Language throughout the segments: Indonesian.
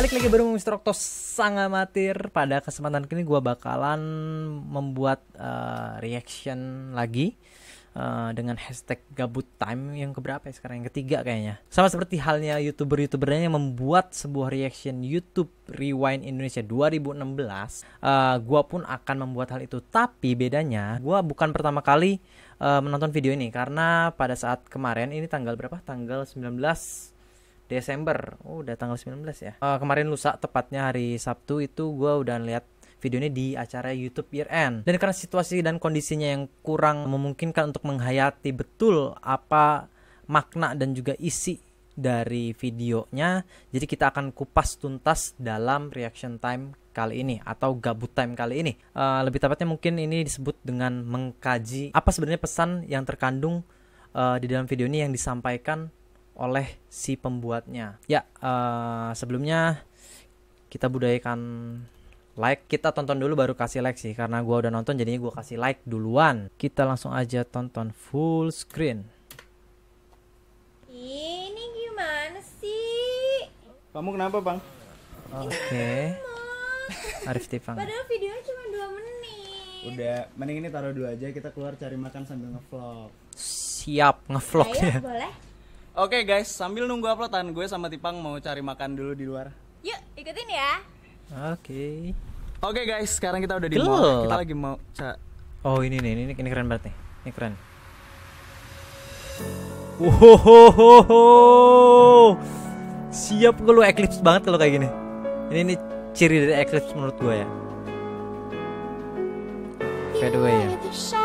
Balik lagi bareng Mr. Okto sang amatir. Pada kesempatan kini gue bakalan membuat uh, reaction lagi uh, dengan hashtag gabut time yang keberapa ya sekarang yang ketiga kayaknya. Sama seperti halnya youtuber-youtubernya yang membuat sebuah reaction YouTube Rewind Indonesia 2016. Uh, gue pun akan membuat hal itu. Tapi bedanya gue bukan pertama kali uh, menonton video ini karena pada saat kemarin ini tanggal berapa? Tanggal 19 Desember. Oh, udah tanggal 19 ya. Uh, kemarin lusa tepatnya hari Sabtu itu gue udah lihat video ini di acara YouTube Year End. Dan karena situasi dan kondisinya yang kurang memungkinkan untuk menghayati betul apa makna dan juga isi dari videonya, jadi kita akan kupas tuntas dalam reaction time kali ini atau gabut time kali ini. Uh, lebih tepatnya mungkin ini disebut dengan mengkaji apa sebenarnya pesan yang terkandung uh, di dalam video ini yang disampaikan oleh si pembuatnya. Ya, uh, sebelumnya kita budayakan like. Kita tonton dulu baru kasih like sih, karena gue udah nonton jadinya gue kasih like duluan. Kita langsung aja tonton full screen. Ini gimana sih? Kamu kenapa bang? Oke. Okay. Arif Tifang. Padahal videonya cuma 2 menit. Udah, mending ini taruh dulu aja kita keluar cari makan sambil ngevlog. Siap ngevlog Ayo, ya. boleh. Oke guys, sambil nunggu uploadan gue sama Tipang mau cari makan dulu di luar. Yuk, ikutin ya. Oke. Oke guys, sekarang kita udah di Gelap. mall. Kita lagi mau ca Oh ini nih, ini ini keren banget nih. Ini keren. Wow, siap gue lu eclipse banget kalau kayak gini. Ini ini ciri dari eclipse menurut gue ya. By the way ya.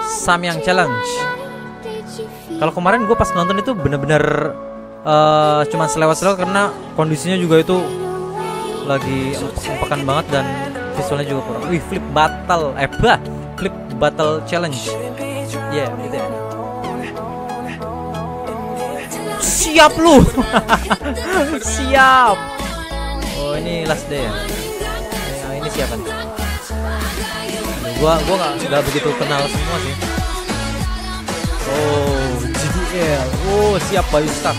Samyang Challenge. Kalau kemarin gue pas nonton itu bener-bener eh cuman selewat-selewat karena kondisinya juga itu lagi empekan banget dan visualnya juga kurang. Wih, flip battle, eh bah, flip battle challenge. Ya, yeah, gitu ya. Siap lu. Siap. Oh, ini last day ya. Ini, ini siapa nih? Gua gua nggak begitu kenal semua sih. Oh, GDL. Oh, siap Bayu Stark.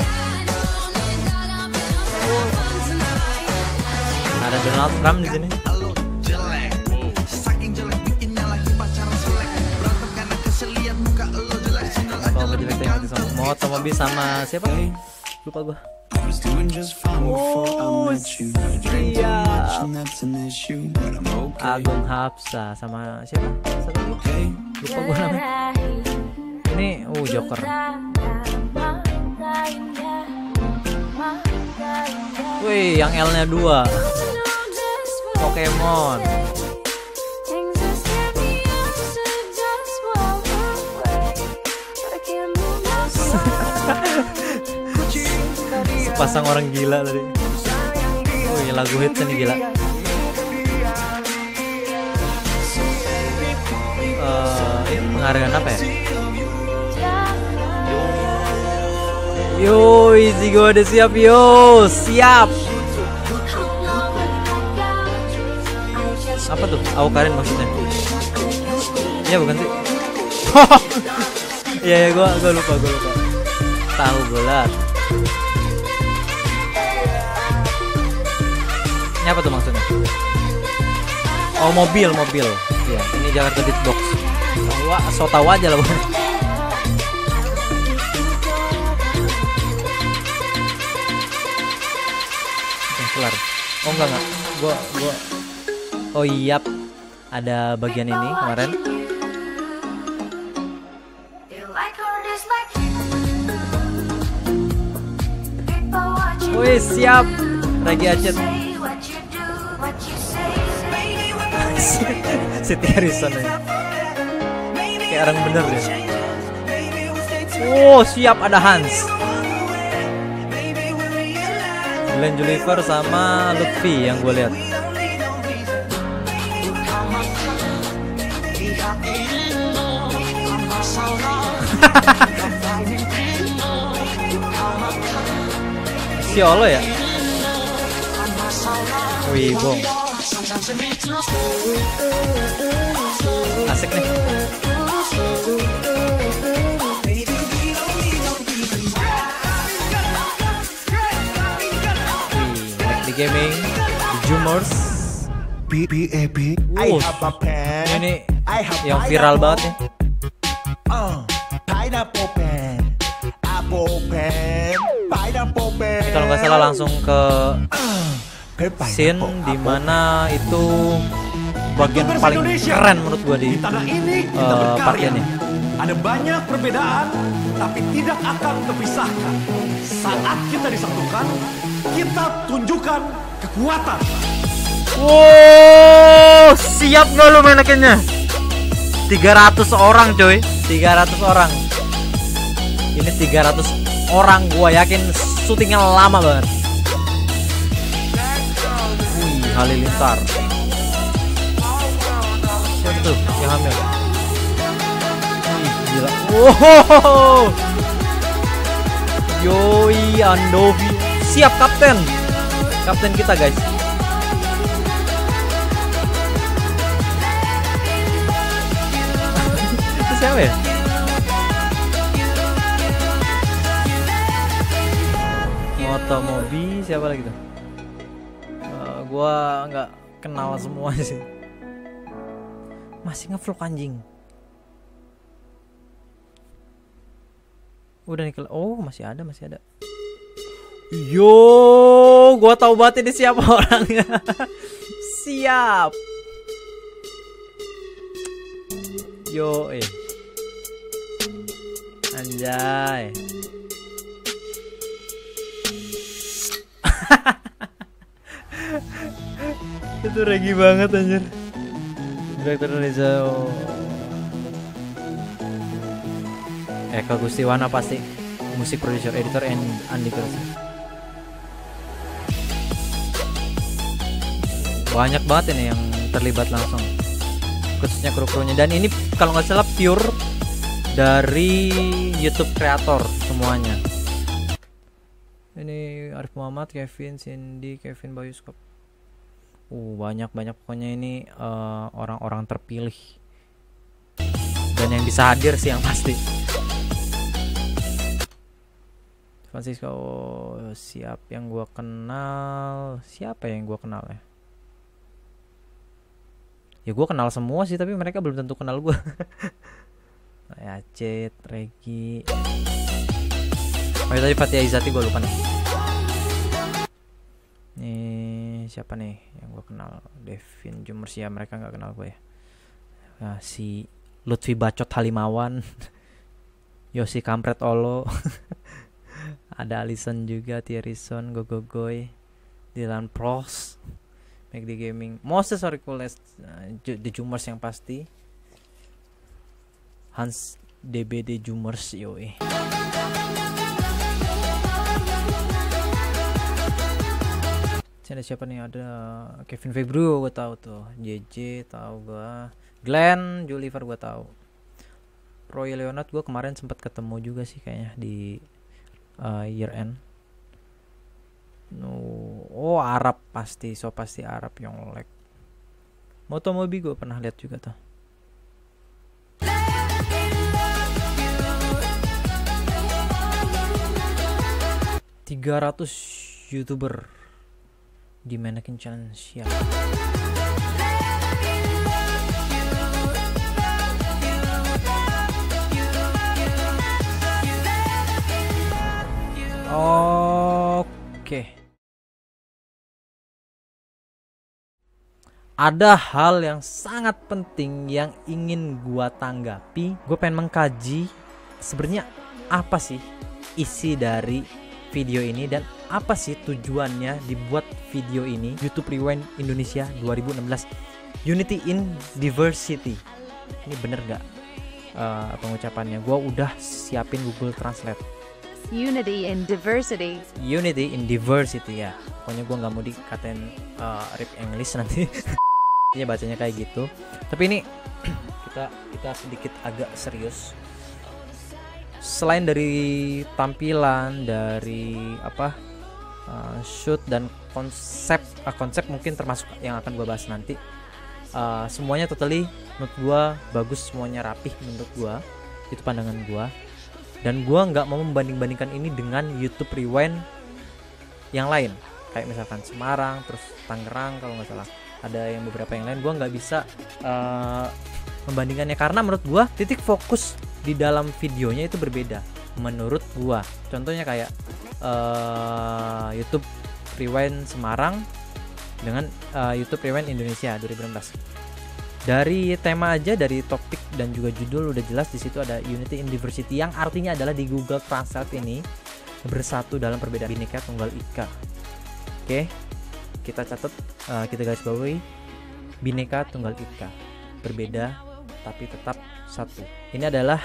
Ada Donald Trump di sini. Sama mau sama bis sama siapa? Lupa gua. Oh, siap. Agung Hapsa sama siapa? Lupa gua namanya. Ini oh Joker. Wih, yang L-nya dua. Pokemon. Sepasang orang gila tadi. Oh, ini lagu hits nih gila. Eh, penghargaan apa ya? Yo, easy gue udah siap yo, siap. Apa tuh? Awkarin maksudnya? Iya bukan sih? Iya ya, gue gue lupa gue lupa. Tahu bulat. Ini apa tuh maksudnya? Oh mobil mobil. Iya, ini Jakarta Beatbox. Wah, so tau aja lah. Kelar. Oh enggak enggak. Gua gua Oh iya. Ada bagian ini kemarin. Wih, siap. Ragi Acet. Siti Harrison ya. Kayak orang bener ya. Oh, siap ada Hans. Glenn Juliver sama Lutfi yang gue lihat. si Olo ya? Wih, bong. Asik nih. Gaming Jumers B B A B. I Wow. have a pen. ini I have yang viral banget nih Uh, pineapple pen. Apple pen. Pineapple pen. Ini kalau nggak salah langsung ke Pen scene pineapple, di apple. mana itu bagian Youtubers paling Indonesia. keren menurut gua di Di tanah ini kita eh, nih. Ada banyak perbedaan, tapi tidak akan terpisahkan. Saat kita disatukan, kita tunjukkan kekuatan. Wow, siap gak lu manekinnya? 300 orang coy 300 orang. Ini 300 orang gua yakin syutingnya lama banget. Wih, Halilintar. Siapa tuh? Yang hamil? Wih, gila. Wow Yoi Andovi Siap kapten Kapten kita guys itu siapa ya? Motomobi siapa lagi tuh? Eh, gua nggak kenal semua sih. Masih ngevlog anjing. Udah nih kel- Oh, masih ada, masih ada. Yo, gua tahu banget ini siapa orangnya. Siap. Yo, eh. Anjay. Itu regi banget anjir. Direktur Reza. Oh. Eka Gustiwana pasti musik producer editor and Andi Kursi. Banyak banget ini yang terlibat langsung khususnya kru-krunya. Dan ini kalau nggak salah pure dari YouTube kreator semuanya. Ini Arif Muhammad, Kevin, Cindy, Kevin Bayuskop. Uh banyak banyak. Pokoknya ini eh, orang-orang terpilih. Dan yang bisa hadir sih yang pasti Francisco oh, siap yang gua kenal. Siapa yang gua kenal ya? Ya gue kenal semua sih tapi mereka belum tentu kenal gue ya Cet, Regi. Oh ya tadi Fatia Izati gue lupa nih. Nih siapa nih yang gue kenal? Devin Jumers ya mereka nggak kenal gue ya. Nah, si Lutfi Bacot Halimawan. Yosi Kampret Olo ada Alison juga Thierryson Gogogoy Dylan Pros McD Gaming Moses Aurikules uh, Ju- The Jumers yang pasti. Hans DBD Jumers yoi. Ada siapa nih? Ada Kevin Februo gue tahu tuh. JJ tahu gue Glenn Juliver gue tahu. Roy Leonard gue kemarin sempat ketemu juga sih kayaknya di uh, year end No, oh Arab pasti, so pasti Arab yang lag. Motomobi gue pernah lihat juga tuh. Tiga ratus youtuber di Mannequin Challenge siap. Oke. Ada hal yang sangat penting yang ingin gua tanggapi. Gue pengen mengkaji sebenarnya apa sih isi dari video ini dan apa sih tujuannya dibuat video ini YouTube Rewind Indonesia 2016 Unity in Diversity. Ini bener gak eh, pengucapannya? Gua udah siapin Google Translate. Unity in diversity. Unity in diversity ya. Pokoknya gue nggak mau dikatain uh, rip English nanti. Ya bacanya kayak gitu. Tapi ini kita kita sedikit agak serius. Selain dari tampilan dari apa uh, shoot dan konsep uh, konsep mungkin termasuk yang akan gue bahas nanti. Uh, semuanya totally menurut gue bagus semuanya rapih menurut gue itu pandangan gue dan gua nggak mau membanding-bandingkan ini dengan YouTube Rewind yang lain. Kayak misalkan Semarang terus Tangerang kalau nggak salah. Ada yang beberapa yang lain. Gue nggak bisa eh, membandingkannya. Karena menurut gue titik fokus di dalam videonya itu berbeda menurut gue contohnya kayak eh, YouTube Rewind Semarang dengan eh, YouTube Rewind Indonesia 2016 dari tema aja dari topik dan juga judul udah jelas di situ ada Unity in Diversity yang artinya adalah di Google Translate ini bersatu dalam perbedaan bineka tunggal ika. Oke, kita catat eh, kita garis bawahi bineka tunggal ika berbeda tapi tetap satu. Ini adalah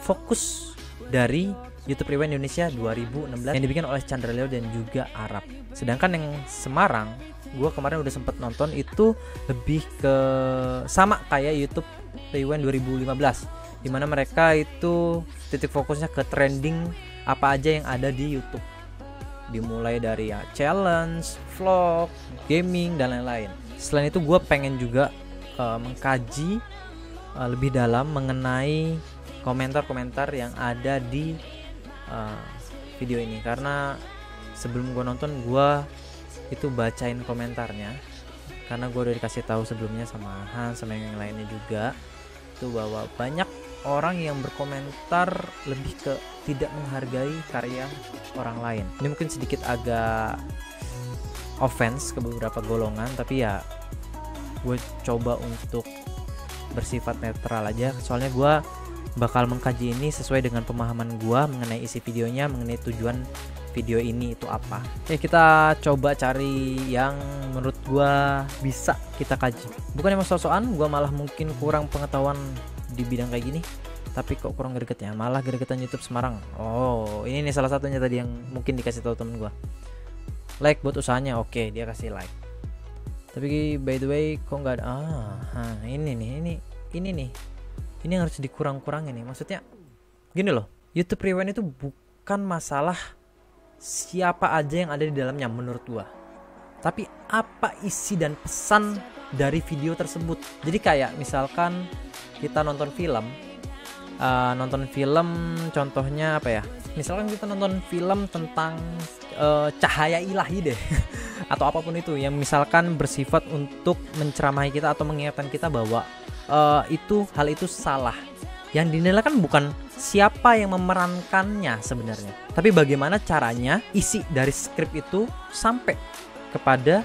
fokus dari YouTube Rewind Indonesia 2016 yang dibikin oleh Chandra Leo dan juga Arab. Sedangkan yang Semarang, gue kemarin udah sempet nonton itu lebih ke sama kayak YouTube Rewind 2015, di mana mereka itu titik fokusnya ke trending apa aja yang ada di YouTube. Dimulai dari ya challenge, vlog, gaming dan lain-lain. Selain itu gue pengen juga eh, mengkaji eh, lebih dalam mengenai komentar-komentar yang ada di uh, video ini. Karena sebelum gue nonton gue itu bacain komentarnya. Karena gue udah dikasih tahu sebelumnya sama Han sama yang lainnya juga. Itu bahwa banyak orang yang berkomentar lebih ke tidak menghargai karya orang lain. Ini mungkin sedikit agak offense ke beberapa golongan tapi ya gue coba untuk bersifat netral aja. Soalnya gue bakal mengkaji ini sesuai dengan pemahaman gua mengenai isi videonya mengenai tujuan video ini itu apa. Oke kita coba cari yang menurut gua bisa kita kaji. Bukan emang sosokan gua malah mungkin kurang pengetahuan di bidang kayak gini tapi kok kurang gregetnya? Malah gregetan YouTube Semarang. Oh ini nih salah satunya tadi yang mungkin dikasih tahu temen gua. Like buat usahanya? Oke dia kasih like. Tapi by the way kok nggak ada? Ah, ini nih ini ini nih ini yang harus dikurang-kurangin nih. Maksudnya gini loh YouTube Rewind itu bukan masalah siapa aja yang ada di dalamnya menurut gua. Tapi apa isi dan pesan dari video tersebut. Jadi kayak misalkan kita nonton film uh, nonton film contohnya apa ya? Misalkan kita nonton film tentang uh, cahaya ilahi deh. Atau apa pun itu yang misalkan bersifat untuk menceramai kita atau mengingatkan kita bahwa uh, itu hal itu salah. Yang dinilai kan bukan siapa yang memerankannya sebenarnya. Tapi bagaimana caranya isi dari skrip itu sampai kepada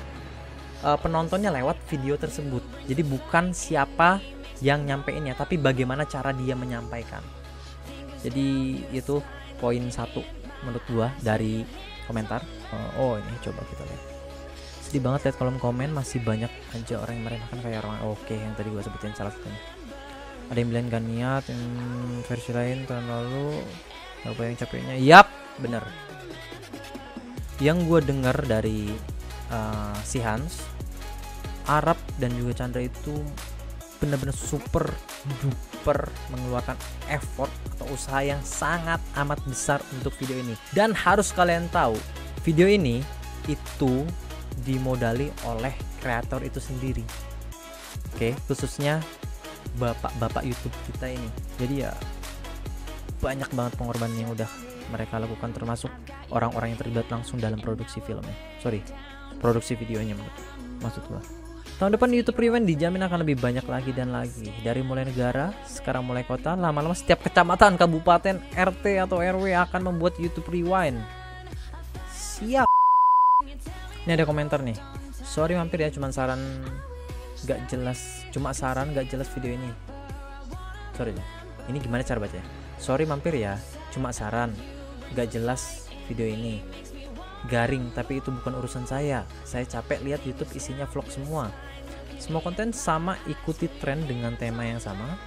uh, penontonnya lewat video tersebut. Jadi bukan siapa yang nyampeinnya tapi bagaimana cara dia menyampaikan. Jadi itu poin satu menurut gua dari komentar. Uh, oh ini coba kita lihat sedih banget lihat kolom komen masih banyak aja orang yang meremehkan kayak orang oke yang tadi gua sebutin salah satunya. Ada yang bilang gak niat yang versi lain tahun lalu apa yang capeknya. Yap bener. Yang gue dengar dari uh, si Hans Arab dan juga Chandra itu benar-benar super duper mengeluarkan effort atau usaha yang sangat amat besar untuk video ini. Dan harus kalian tahu video ini itu dimodali oleh kreator itu sendiri. Oke khususnya bapak-bapak YouTube kita ini. Jadi ya banyak banget pengorbanan yang udah mereka lakukan termasuk orang-orang yang terlibat langsung dalam produksi filmnya. Sorry produksi videonya maksud gua. Tahun depan YouTube Rewind dijamin akan lebih banyak lagi dan lagi. Dari mulai negara sekarang mulai kota lama-lama setiap kecamatan kabupaten RT atau RW akan membuat YouTube Rewind. Siap ini ada komentar nih. Sorry mampir ya cuman saran gak jelas. Cuma saran gak jelas video ini. Sorry ya. Ini gimana cara baca sorry mampir ya. Cuma saran gak jelas video ini. Garing tapi itu bukan urusan saya. Saya capek lihat YouTube isinya vlog semua. Semua konten sama ikuti tren dengan tema yang sama.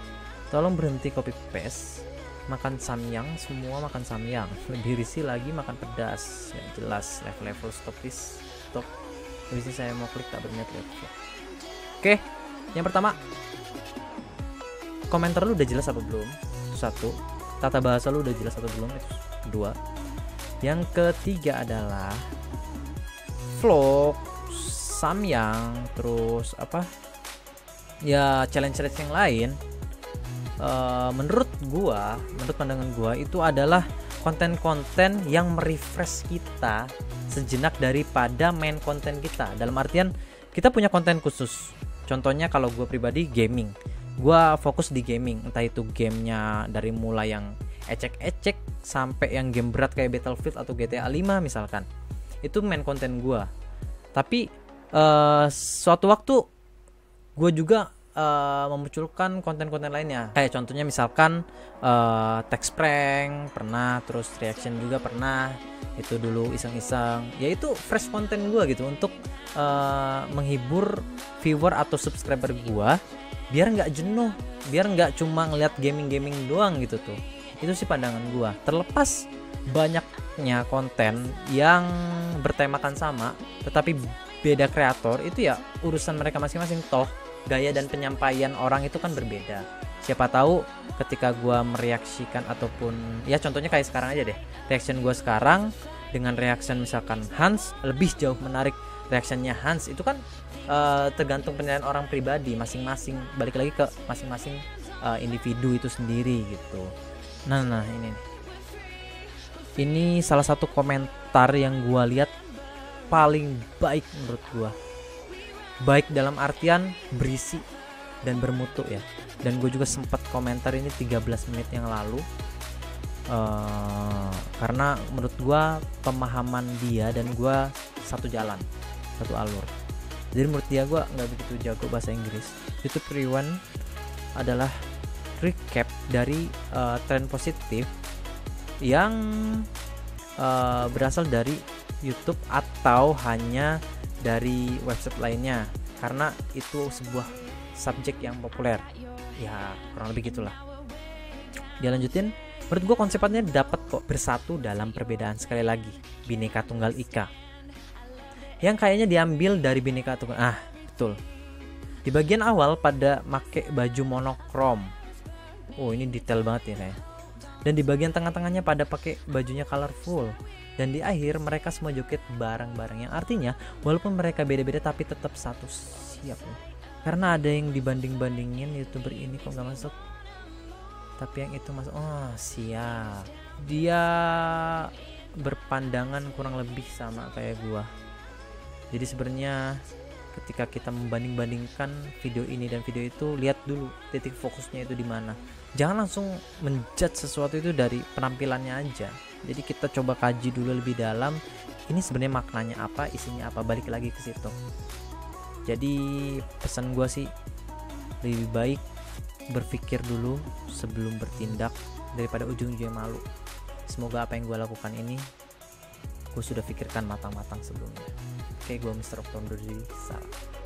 Tolong berhenti copy paste. Makan samyang semua makan samyang. Lebih risih lagi makan pedas. Yang jelas level-level stop this stop habis ini saya mau klik tak berniat lihat oke yang pertama. Komentar lu udah jelas apa belum? Satu. Tata bahasa lu udah jelas atau belum? Itu dua. Yang ketiga adalah vlog samyang terus apa? Ya challenge challenge yang lain. Eh, menurut gua menurut pandangan gua itu adalah konten-konten yang merefresh kita sejenak daripada main konten kita. Dalam artian kita punya konten khusus. Contohnya kalau gue pribadi gaming. Gue fokus di gaming. Entah itu gamenya dari mulai yang ecek-ecek sampai yang game berat kayak Battlefield atau GTA 5 misalkan. Itu main konten gue tapi eh, suatu waktu gue juga eh, memunculkan konten-konten lainnya. Kayak contohnya misalkan eh, text prank pernah terus reaction juga pernah itu dulu iseng-iseng. Ya itu fresh konten gue gitu untuk eh, menghibur viewer atau subscriber gue biar nggak jenuh biar nggak cuma ngeliat gaming-gaming doang gitu tuh. Itu sih pandangan gua. Terlepas banyaknya konten yang bertemakan sama tetapi beda kreator itu ya urusan mereka masing-masing toh gaya dan penyampaian orang itu kan berbeda. Siapa tahu ketika gua mereaksikan ataupun ya contohnya kayak sekarang aja deh. Reaction gua sekarang dengan reaction misalkan Hans lebih jauh menarik reactionnya Hans. Itu kan eh, tergantung penilaian orang pribadi masing-masing. Balik lagi ke masing-masing eh, individu itu sendiri gitu. Nah nah ini ini salah satu komentar yang gua lihat paling baik menurut gua baik dalam artian berisi dan bermutu ya. Dan gue juga sempat komentar ini 13 menit yang lalu. Eh, karena menurut gua pemahaman dia dan gua satu jalan satu alur. Jadi menurut dia gua nggak begitu jago bahasa Inggris. YouTube Rewind adalah recap dari eh, tren positif yang eh, berasal dari YouTube atau hanya dari website lainnya karena itu sebuah subjek yang populer. Ya kurang lebih gitulah. Dia lanjutin menurut gue konsepnya dapat kok bersatu dalam perbedaan sekali lagi bineka tunggal ika. Yang kayaknya diambil dari bineka tunggal ah betul. Di bagian awal pada make baju monokrom. Oh ini detail banget ya saya dan di bagian tengah-tengahnya pada pakai bajunya colorful dan di akhir mereka semua joget bareng-bareng yang artinya walaupun mereka beda-beda tapi tetap satu siap. Loh karena ada yang dibanding-bandingin youtuber ini kok nggak masuk? Tapi yang itu masuk oh siap. Dia berpandangan kurang lebih sama kayak gua. Jadi sebenarnya ketika kita membanding-bandingkan video ini dan video itu lihat dulu titik fokusnya itu di mana. Jangan langsung menjudge sesuatu itu dari penampilannya aja jadi kita coba kaji dulu lebih dalam ini sebenarnya maknanya apa isinya apa balik lagi ke situ jadi pesan gua sih lebih baik berpikir dulu sebelum bertindak daripada ujung-ujungnya malu semoga apa yang gue lakukan ini gue sudah pikirkan matang-matang sebelumnya oke gue Mr. Oktober dari Salam.